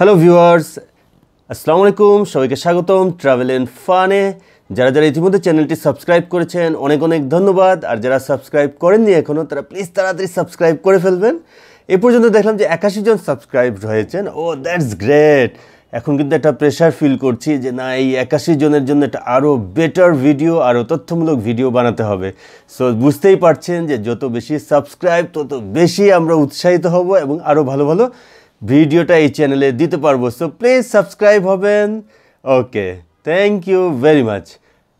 Hello viewers আসসালামু আলাইকুম সবাইকে স্বাগতম ট্রাভেল এন্ড ফানে যারা যারা ইতিমধ্যে চ্যানেলটি সাবস্ক্রাইব করেছেন, অনেক অনেক ধন্যবাদ। আর যারা সাবস্ক্রাইব করেননি এখনও তারা প্লিজ তাড়াতাড়ি সাবস্ক্রাইব করে ফেলবেন। এ পর্যন্ত দেখলাম যে একাশি জন সাবস্ক্রাইব হয়েছেন ও দ্যাটস গ্রেট এখন কিন্তু একটা প্রেশার ফিল করছি যে না, এই একাশি জনের জন্য একটা আরও বেটার ভিডিও আরও তথ্যমূলক ভিডিও বানাতে হবে। সো বুঝতেই পারছেন যে যত বেশি সাবস্ক্রাইব তত বেশি আমরা উৎসাহিত হব এবং আরও ভালো ভালো ভিডিওটা এই চ্যানেলে দিতে পারব। সো প্লিজ সাবস্ক্রাইব হবেন। Okay thank you very much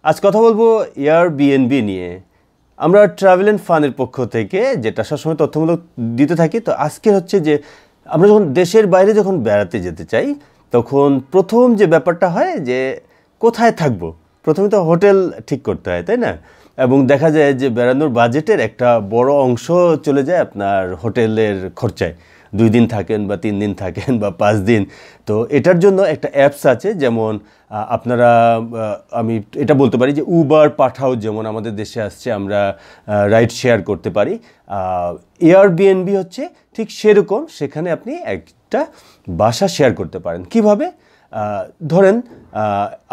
আজ কথা বলব এয়ার বিএনবি নিয়ে। আমরা ট্রাভেল অ্যান্ড ফানের পক্ষ থেকে, যেটা সবসময় তথ্যমূলক দিতে থাকি, তো আজকে হচ্ছে যে, আমরা যখন দেশের বাইরে যখন বেড়াতে যেতে চাই, তখন প্রথম যে ব্যাপারটা হয় যে, কোথায় থাকব? প্রথমে তো হোটেল ঠিক করতে হয়, তাই না? এবং দেখা যায় যে, বেড়ানোর বাজেটের একটা বড় অংশ চলে যায় আপনার হোটেলের খরচায়। দুই দিন থাকেন বা তিন দিন থাকেন বা পাঁচ দিন। তো এটার জন্য একটা অ্যাপস আছে, যেমন আপনারা আমি এটা বলতে পারি যে উবার পাঠাও যেমন আমাদের দেশে আসছে, আমরা রাইড শেয়ার করতে পারি। এয়ার বিএনবি হচ্ছে ঠিক সেরকম, সেখানে আপনি একটা বাসা শেয়ার করতে পারেন। কীভাবে? ধরেন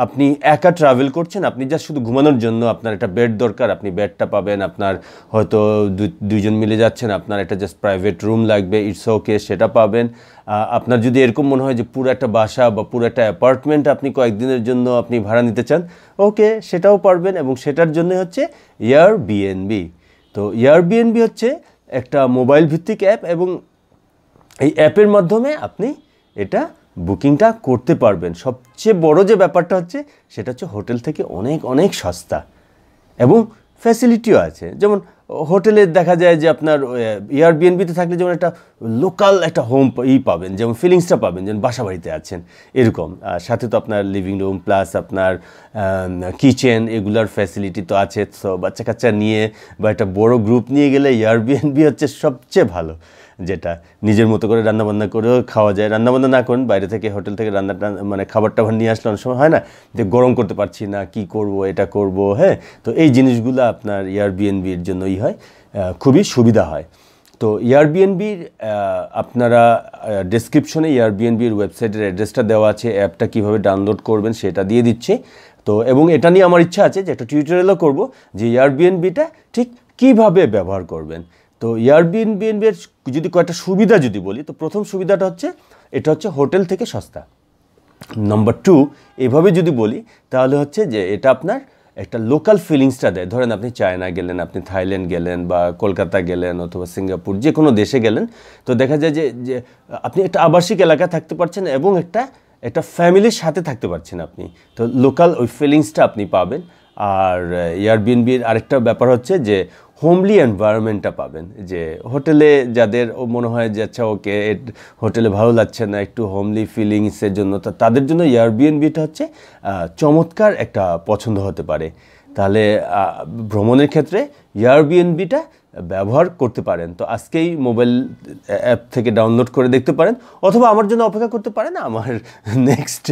আপনি একা ট্রাভেল করছেন, আপনি যা শুধু ঘুমানোর জন্য আপনার একটা বেড দরকার, আপনি বেডটা পাবেন, আপনার হয়তো দুইজন মিলে যাচ্ছেন, আপনার একটা জাস্ট প্রাইভেট রুম লাগবে ইটস ওকে সেটা পাবেন। আপনার যদি এরকম মনে হয় যে পুরো একটা বাসা বা পুরো একটা অ্যাপার্টমেন্ট আপনি কয়েকদিনের জন্য আপনি ভাড়া নিতে চান ওকে সেটাও পারবেন এবং সেটার জন্য হচ্ছে এয়ার বিএনবি তো এয়ার বিএনবি হচ্ছে একটা মোবাইল ভিত্তিক অ্যাপ এবং এই অ্যাপের মাধ্যমে আপনি এটা বুকিংটা করতে পারবেন। সবচেয়ে বড় যে ব্যাপারটা হচ্ছে, সেটা হচ্ছে হোটেল থেকে অনেক অনেক সস্তা। এবং ফ্যাসিলিটিও আছে। যেমন, হোটেলে দেখা যায় যে আপনার এয়ারবিএনবিতে থাকলে যেমন একটা লোকাল একটা হোম ই পাবেন, যেমন ফিলিংসটা পাবেন, যেমন বাসা বাড়িতে আছেন, এরকম। আর সাথে তো আপনার লিভিং রুম প্লাস আপনার কিচেন এগুলার ফ্যাসিলিটি তো আছে। তো বাচ্চা কাচ্চা নিয়ে বা একটা বড় গ্রুপ নিয়ে গেলে এয়ারবিএনবি হচ্ছে সবচেয়ে ভালো। যেটা নিজের মতো করে রান্নাবান্না করেও খাওয়া যায়। রান্নাবান্না না করেন, বাইরে থেকে হোটেল থেকে রান্নাটা মানে খাবার টাবার নিয়ে আসলে অনেক সময় হয় না যে গরম করতে পারছি না, কি করব, এটা করব হ্যাঁ? তো এই জিনিসগুলো আপনার এয়ারবিএনবির জন্যই হয় খুবই সুবিধা হয়। তো এয়ারবিএনবির আপনারা ডেসক্রিপশনে এয়ারবিএনবির ওয়েবসাইটের অ্যাড্রেসটা দেওয়া আছে অ্যাপটা কীভাবে ডাউনলোড করবেন সেটা দিয়ে দিচ্ছে। তো এবং এটা নিয়ে আমার ইচ্ছা আছে যে একটা টিউটোরিয়ালও করব যে এয়ারবিএনবিটা ঠিক কীভাবে ব্যবহার করবেন। তো এয়ারবিএনবিএর যদি কয়েকটা সুবিধা যদি বলি, তো প্রথম সুবিধাটা হচ্ছে, এটা হচ্ছে হোটেল থেকে সস্তা। নাম্বার টু এভাবে যদি বলি, তাহলে হচ্ছে যে এটা আপনার একটা লোকাল ফিলিংসটা দেয়। ধরেন আপনি চায়না গেলেন, আপনি থাইল্যান্ড গেলেন বা কলকাতা গেলেন অথবা সিঙ্গাপুর, যে কোনো দেশে গেলেন, তো দেখা যায় যে যে আপনি একটা আবাসিক এলাকায় থাকতে পারছেন এবং একটা একটা ফ্যামিলির সাথে থাকতে পারছেন আপনি। তো লোকাল ওই ফিলিংসটা আপনি পাবেন। আর এয়ারবিএনবির আরেকটা ব্যাপার হচ্ছে যে হোমলি এনভায়রনমেন্টটা পাবেন। যে, হোটেলে যাদের ও মনে হয় যে আচ্ছা ওকে হোটেলে ভালো লাগছে না, একটু হোমলি ফিলিংসের জন্য। তাদের জন্য এয়ারবিএনবিটা হচ্ছে চমৎকার একটা পছন্দ হতে পারে। তাহলে ভ্রমণের ক্ষেত্রে এয়ারবিএনবিটা ব্যবহার করতে পারেন। তো আজকেই মোবাইল অ্যাপ থেকে ডাউনলোড করে দেখতে পারেন। অথবা আমার জন্য অপেক্ষা করতে পারেন, আমার নেক্সট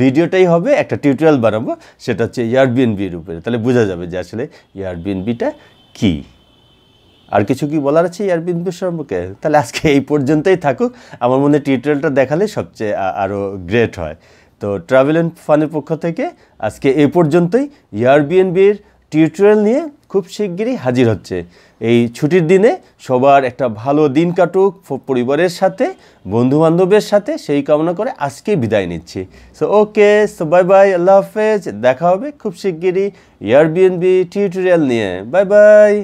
ভিডিওটাই হবে, একটা টিউটোরিয়াল বানাবো, সেটা হচ্ছে এয়ারবিএনবির উপরে। তাহলে বোঝা যাবে যে আসলে এয়ারবিএনবিটা কী। আর কিছু কি বলার আছে এয়ারবিএনবি সম্পর্কে? তাহলে আজকে এই পর্যন্তই থাকুক। আমার মনে টিউটোরিয়ালটা দেখালে সবচেয়ে আরও গ্রেট হয়। তো ট্রাভেল অ্যান্ড ফানের পক্ষ থেকে আজকে এ পর্যন্তই। এয়ারবিএনবির টিউটোরিয়াল নিয়ে খুব শিগগিরই হাজির হচ্ছে। এই ছুটির দিনে সবার একটা ভালো দিন কাটুক পরিবারের সাথে বন্ধু বান্ধবের সাথে, সেই কামনা করে আজকে বিদায় নিচ্ছি। So okay so bye bye আল্লাহ হাফেজ, দেখা হবে খুব শিগগিরই এয়ারবিএনবি টিউটোরিয়াল নিয়ে। Bye bye